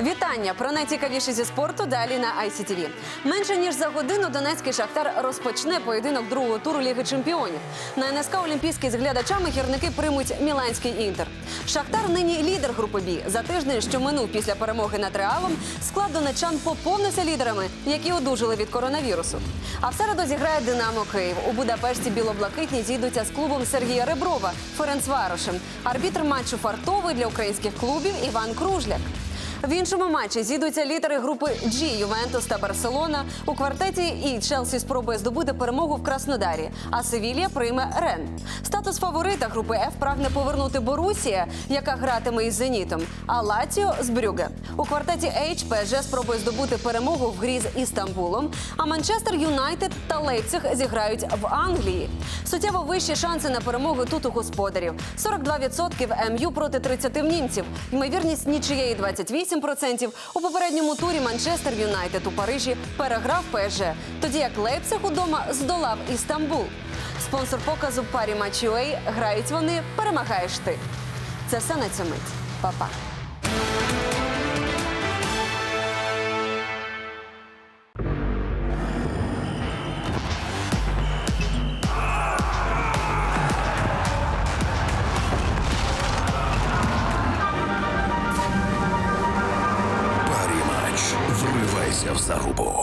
Вітання про найцікавіше зі спорту далі на ICTV. Менше ніж за годину Донецький шахтар розпочне поєдинок другого туру Ліги Чемпіонів. На НСК Олімпійський з глядачами гірники приймуть Міланський інтер. Шахтар нині лідер групи Бі. За тиждень, що минув після перемоги над Реалом, склад донечан поповнився лідерами, які одужали від коронавірусу. А в середу зіграє Динамо Київ. У Будапешті білоблакитні зійдуться з клубом Сергія Реброва Ференцварошем. Арбітр матчу фартовий для українських клубів Іван Кружляк. В іншому матчі зійдуться лідери групи G Ювентус та Барселона. У квартеті і Челсі спробує здобути перемогу в Краснодарі, а Севілія прийме Рен. Статус фаворита групи F прагне повернути Борусія, яка гратиме із Зенітом, а Лаціо з Брюге. У квартеті H ПСЖ спробує здобути перемогу в грі з Істамбулом. А Манчестер Юнайтед та Лейпциг зіграють в Англії. Суттєво вищі шанси на перемогу тут у господарів. 42% МЮ проти 30 в німців. Ймовірність нічиєї 28%. У попередньому турі Манчестер Юнайтед у Парижі переграв ПСЖ, тоді як Лейпциг удома здолав Істамбул. Спонсор показу парі матчі грають вони, перемагаєш ти. Це все на цю мить. Па-па. вляпайся в зарубу.